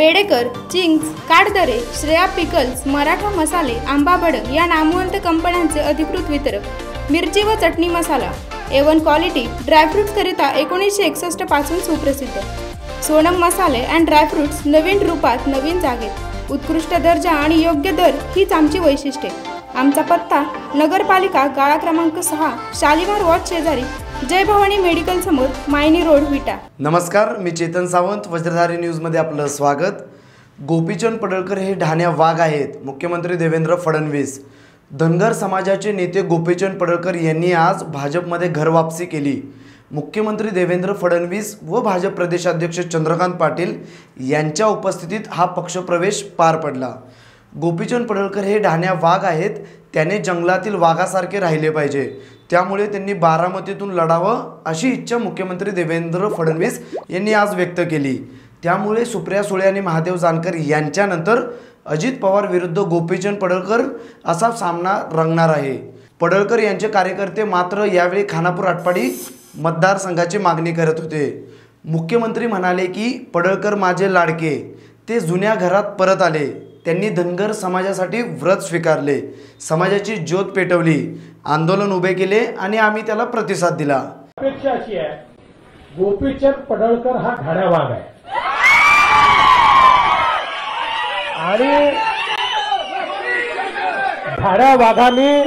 Pedekar Ching's काडदरे Shreya pickles Maratha मसाले आंबा भडक या नामवंत कंपन्यांचे अधिकृत वितरक. मिरची व चटणी मसाला. एवन क्वालिटी ड्रायफ्रूट्सकरिता एकोणीसशे एकसष्टपासून सुप्रसिद्ध. सोनम मसाले अँड ड्रायफ्रूट्स नवीन रूपात नवीन जागेत. उत्कृष्ट दर्जा आणि योग्य दर हीच आमची वैशिष्ट्ये. आमचा पत्ता नगरपालिका गाळा क्रमांक सहा शालिमार वॉर्ड शेजारी जय भवानी मेडिकल समोर मायनी रोड विटा. नमस्कार मी चेतन सावंत वज्रधारी न्यूजमध्ये आपलं स्वागत. गोपीचंद पडळकर हे ढाण्या वाघ आहेत मुख्यमंत्री देवेंद्र फडणवीस. धनगर समाजाचे नेते गोपीचंद पडळकर यांनी आज भाजपमध्ये घरवापसी केली. मुख्यमंत्री देवेंद्र फडणवीस व भाजप प्रदेशाध्यक्ष चंद्रकांत पाटील यांच्या उपस्थितीत हा पक्षप्रवेश पार पडला. गोपीचंद पडळकर हे ढाण्या वाघ आहेत त्याने जंगलातील वाघासारखे राहिले पाहिजे. त्यामुळे त्यांनी बारामतीतून लढावं अशी इच्छा मुख्यमंत्री देवेंद्र फडणवीस यांनी आज व्यक्त केली. त्यामुळे सुप्रिया सुळे आणि महादेव जानकर यांच्यानंतर अजित पवार विरुद्ध गोपीचंद पडळकर असा सामना रंगणार आहे. पडळकर यांचे कार्यकर्ते मात्र यावेळी खानापूर आटपाडी मतदारसंघाची मागणी करत होते. मुख्यमंत्री म्हणाले की पडळकर माझे लाडके. ते जुन्या घरात परत आले. त्यांनी धनगर समाजासाठी व्रत स्वीकारले. समाजाची ज्योत पेटवली. आंदोलन उभे केले आणि आम्ही त्याला प्रतिसाद दिला. अपेक्षा अशी आहे गोपीचंद पडळकर हा घाड्या वाघ आहे. आणि घाड्या वाघाने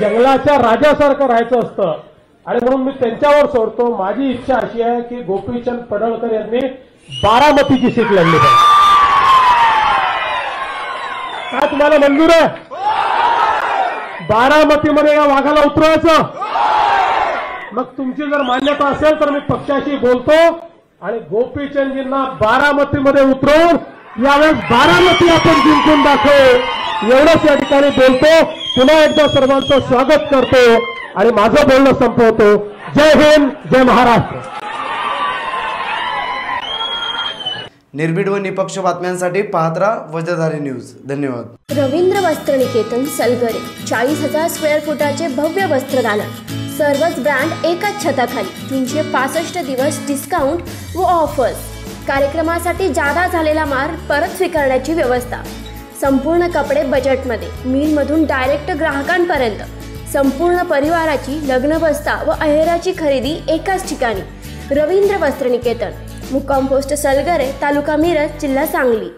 जंगलाच्या राजासारखं राहायचं असतं. आणि म्हणून मी त्यांच्यावर सोडतो. माझी इच्छा अशी आहे की गोपीचंद पडळकर यांनी बारामतीची सीट लढली पाहिजे. तुम्हाला मंजूर आहे. बारामतीमध्ये या वाघाला उतरवायचं. मग तुमची जर मान्यता असेल तर मी पक्षाशी बोलतो आणि गोपीचंदजींना बारामतीमध्ये उतरवून यावेळेस बारामती आपण जिंकून दाखवू. एवढंच या ठिकाणी बोलतो. पुन्हा एकदा सर्वांचं स्वागत करतो आणि माझं बोलणं संपवतो. जय हिंद जय महाराष्ट्र. निर्भीड व निपक्ष बातम्यांसाठी पाहत राहा वजधारी न्यूज. धन्यवाद. रवींद्र वस्त्र निकेतन सलगरे चाळीस हजार स्क्वेअर फुटाचे भव्य वस्त्रदालन. सर्वच ब्रँड एकाच छताखाली. तीनशे पासष्ट दिवस डिस्काउंट व ऑफर्स कार्यक्रमासाठी जादा झालेला माल परत स्वीकारण्याची व्यवस्था. संपूर्ण कपडे बजेटमध्ये मिलमधून डायरेक्ट ग्राहकांपर्यंत. संपूर्ण परिवाराची लग्नबस्ता व अहेराची खरेदी एकाच ठिकाणी. रवींद्र वस्त्रनिकेतन मुक्काम पोस्ट सलगरे तालुका मिरज जिल्हा सांगली.